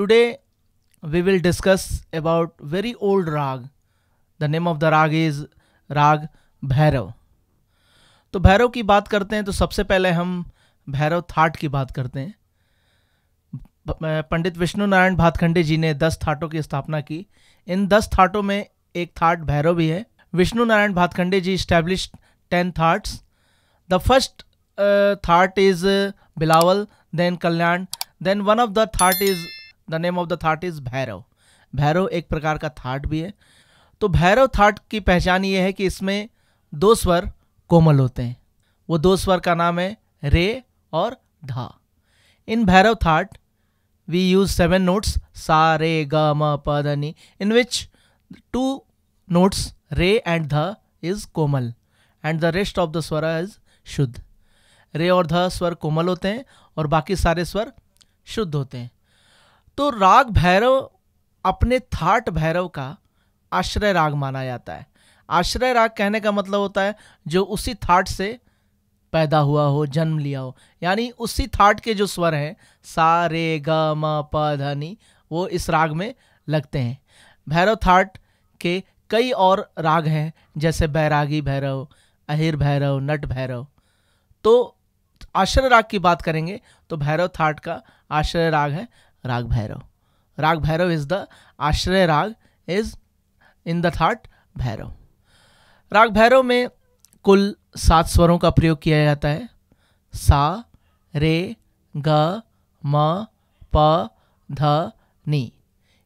Today, we will discuss about very old rag. The name of the rag is rag Bhairav तो भैरव की बात करते हैं तो सबसे पहले हम भैरव थाट की बात करते हैं। पंडित विष्णु नारायण भातखंडे जी ने दस थाटों की स्थापना की। इन दस थाटों में एक थाट भैरव भी है। Vishnu Narayan Bhatkhande ji establish ten thaats the first thaat is Bilawal then Kalyan then one of the thaat is the name of the thaat is Bhairav. Bhairav एक प्रकार का थाट भी है। तो भैरव थाट की पहचान ये है कि इसमें दो स्वर कोमल होते हैं। वो दो स्वर का नाम है रे और धा। In Bhairav thaat we use seven notes sa, re, ga, ma, pa, dha, ni in which two notes re and dha is komal. And the rest of the swar is shuddh. रे और ध स्वर कोमल होते हैं और बाकी सारे स्वर शुद्ध होते हैं। तो राग भैरव अपने थाट भैरव का आश्रय राग माना जाता है। आश्रय राग कहने का मतलब होता है जो उसी थाट से पैदा हुआ हो, जन्म लिया हो। यानी उसी थाट के जो स्वर हैं, सा, रे, ग, म, प, ध, नी, वो इस राग में लगते हैं। भैरव थाट के कई और राग हैं, जैसे बैरागी भैरव, अहिर भैरव, नट भैरव। तो आश्रय राग की बात करेंगे तो भैरव थाट का आश्रय राग है। राग भैरव राग Bhairav is the ashray raag is in the thaat Bhairav. राग भैरव में कुल सात स्वरों का प्रयोग किया जाता है। सा, रे, ग, म, प, dha, ni.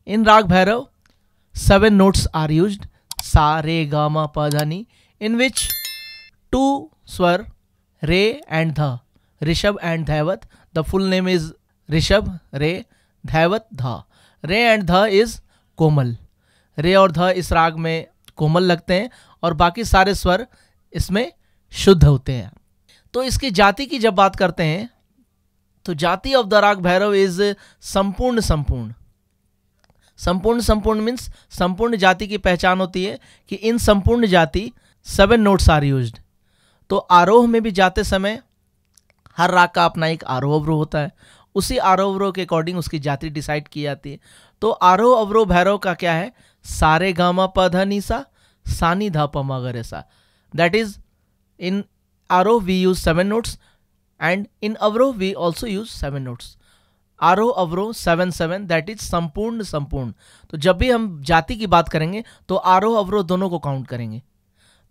In raag Bhairav seven notes are used sa, re, ga, म, pa, dha, ni in which to swar, re and dha, rishabh and dhaivat. The full name is rishabh re dhaivat dha. रे एंड ध इज़ कोमल। रे और ध इस राग में कोमल लगते हैं और बाकी सारे स्वर इसमें शुद्ध होते हैं। तो इसकी जाति की जब बात करते हैं तो जाति of the raag Bhairav is संपूर्ण संपूर्ण। संपूर्ण संपूर्ण मीन्स संपूर्ण जाति की पहचान होती है कि इन संपूर्ण जाति सेवन नोट्स आर यूज्ड तो आरोह में भी जाते समय हर राग का अपना एक आरोह अवरोह होता है उसी आरोह अवरोह के अकॉर्डिंग उसकी जाति डिसाइड की जाती है। तो आरोह अवरोह भैरव का क्या है? सारे गामा पध निशा सानी धा पमा सा। दैट इज़ इन आरोह we use seven notes and in अवरोह we also use seven notes आरोह अवरोह सेवन सेवन दैट इज़ संपूर्ण संपूर्ण। तो जब भी हम जाति की बात करेंगे तो आरोह अवरोह दोनों को काउंट करेंगे।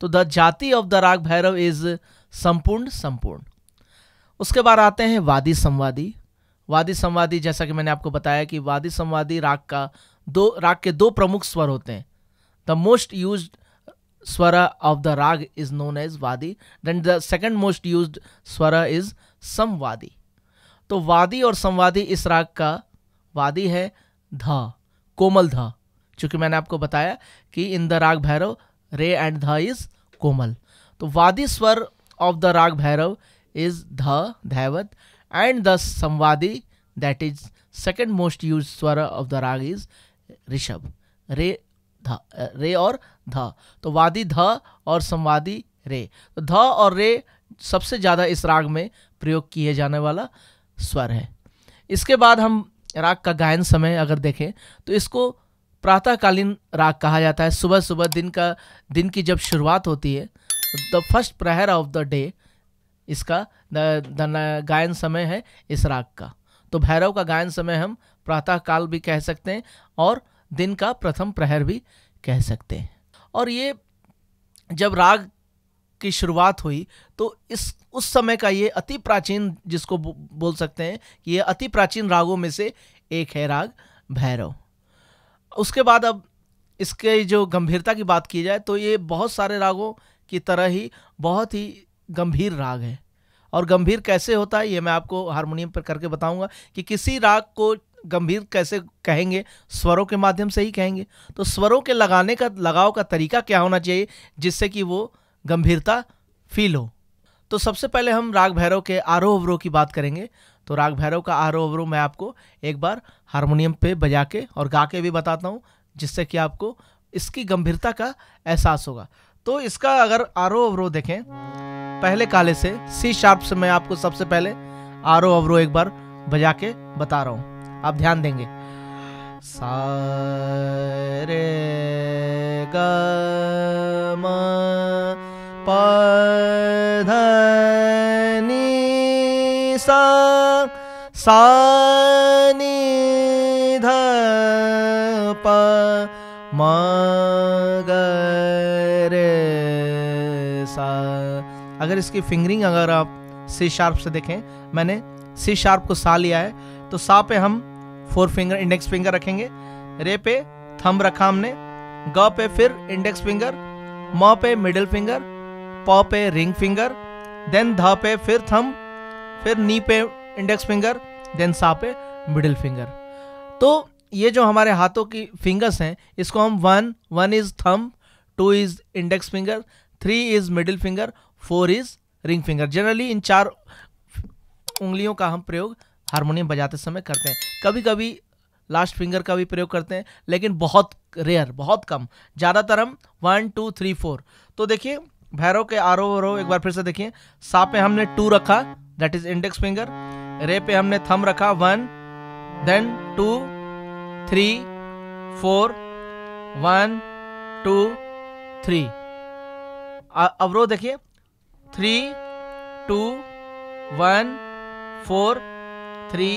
तो द जाति of the raag Bhairav is संपूर्ण संपूर्ण। उसके बाद आते हैं वादी संवादी। वादी संवादी, जैसा कि मैंने आपको बताया कि वादी संवादी राग का दो, राग के दो प्रमुख स्वर होते हैं। The most use swar of the raag is known as vadi then the second most use swar is samvadi. तो वादी और संवादी इस राग का वादी है ध, कोमल ध। चूँकि मैंने आपको बताया कि इन द राग भैरव, रे एंड ध इज़ कोमल। तो वादी swar of the raag Bhairav is the dhaivat and the samvadi, that is second most used swara of the rag is rishabh re dha re और ध तो वादी ध और संवादी रे तो ध और रे सबसे ज़्यादा इस राग में प्रयोग किए जाने वाला स्वर है। इसके बाद हम राग का गायन समय अगर देखें तो इसको प्रातःकालीन राग कहा जाता है। सुबह सुबह दिन का, दिन की जब शुरुआत होती है the first prahar of the day इसका गायन समय है इस राग का। तो भैरव का गायन समय हम प्रातः काल भी कह सकते हैं और दिन का प्रथम प्रहर भी कह सकते हैं। और ये जब राग की शुरुआत हुई तो इस, उस समय का ये अति प्राचीन जिसको बोल सकते हैं कि ये अति प्राचीन रागों में से एक है राग भैरव। उसके बाद अब इसके जो गंभीरता की बात की जाए तो ये बहुत सारे रागों की तरह ही बहुत ही गंभीर राग है। और गंभीर कैसे होता है, ये मैं आपको हारमोनियम पर करके बताऊँगा कि किसी राग को गंभीर कैसे कहेंगे? स्वरों के माध्यम से ही कहेंगे। तो स्वरों के लगाने का, लगाव का तरीका क्या होना चाहिए जिससे कि वो गंभीरता फील हो? तो सबसे पहले हम राग भैरव के आरोह अवरोह की बात करेंगे। तो राग भैरव का आरोह अवरोह मैं आपको एक बार हारमोनियम पे बजा के और गा के भी बताता हूँ, जिससे कि आपको इसकी गंभीरता का एहसास होगा। तो इसका अगर आरोह अवरोह देखें पहले काले से सी शार्प से मैं आपको सबसे पहले आरो अवरो एक बार बजा के बता रहा हूँ। आप ध्यान देंगे। सा रे ग म प ध नि सा ध प म सा। अगर इसकी फिंगरिंग अगर आप सी शार्प से देखें, मैंने सी शार्प को सा लिया है तो सा पे हम फोर फिंगर इंडेक्स फिंगर रखेंगे, रे पे थंब रखा हमने, ग पे फिर इंडेक्स फिंगर म पे मिडिल फिंगर प पे रिंग फिंगर देन ध पे फिर थंब फिर नी पे इंडेक्स फिंगर देन सा पे मिडिल फिंगर तो ये जो हमारे हाथों की फिंगर्स हैं, इसको हम one one is thumb two is index finger three is middle finger four is ring finger generally इन चार उंगलियों का हम प्रयोग हारमोनियम बजाते समय करते हैं। कभी कभी लास्ट फिंगर का भी प्रयोग करते हैं, लेकिन बहुत रेयर बहुत कम। ज़्यादातर हम वन टू थ्री फोर तो देखिए, भैरव के आरो वरो एक बार फिर से देखिए। सा पे हमने टू रखा दैट इज़ इंडेक्स फिंगर रे पे हमने थम रखा one then two three four one two three अवरोध देखिए। Three two one four three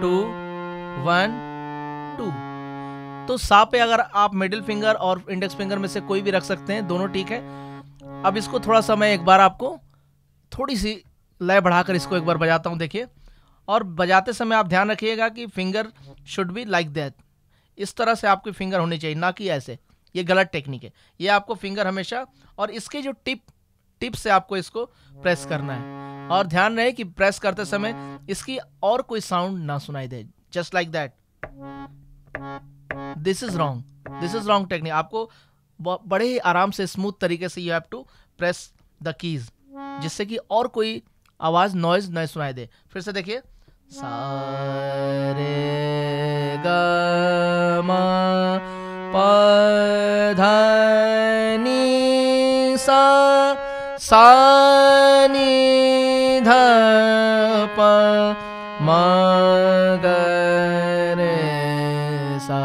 two one two तो सा पे अगर आप मिडिल फिंगर और इंडेक्स फिंगर में से कोई भी रख सकते हैं, दोनों ठीक है। अब इसको थोड़ा सा मैं एक बार आपको थोड़ी सी लय बढ़ाकर इसको एक बार बजाता हूँ, देखिए। और बजाते समय आप ध्यान रखिएगा कि finger should be like that इस तरह से आपकी फिंगर होनी चाहिए, ना कि ऐसे। ये गलत टेक्निक है। ये आपको फिंगर हमेशा और इसके जो टिप टिप से आपको इसको प्रेस करना है। और ध्यान रहे कि प्रेस करते समय इसकी और कोई साउंड ना सुनाई दे। Just like that this is wrong this is wrong technique आपको बड़े ही आराम से स्मूथ तरीके से you have to press the keys जिससे कि और कोई आवाज़ नॉइज़ न सुनाई दे। फिर से देखिए। सारे ग प ध नि सा नि ध प रे सा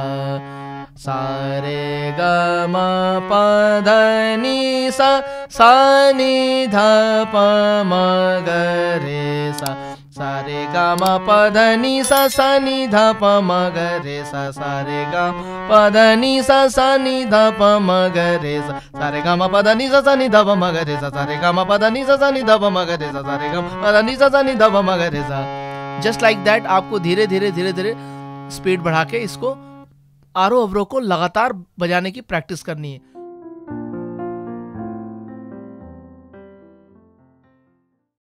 सा रे ग म प ध नि सा सा नि ध प ग सा सा रे ग म प ध नि सा सा नि ध प म ग रे सा सा रे ग प ध नि सा सा नि ध प म ग रे सा सा रे म प सा। सा नि ध प म ग रे सा सा रे म प सा सा नि ध प म ग रे सा सा रे ग म प ध नि सा सा नि ध प म ग रे सा जस्ट लाइक दैट आपको धीरे धीरे धीरे धीरे स्पीड बढ़ा के इसको आरो अवरो को लगातार बजाने की प्रैक्टिस करनी है।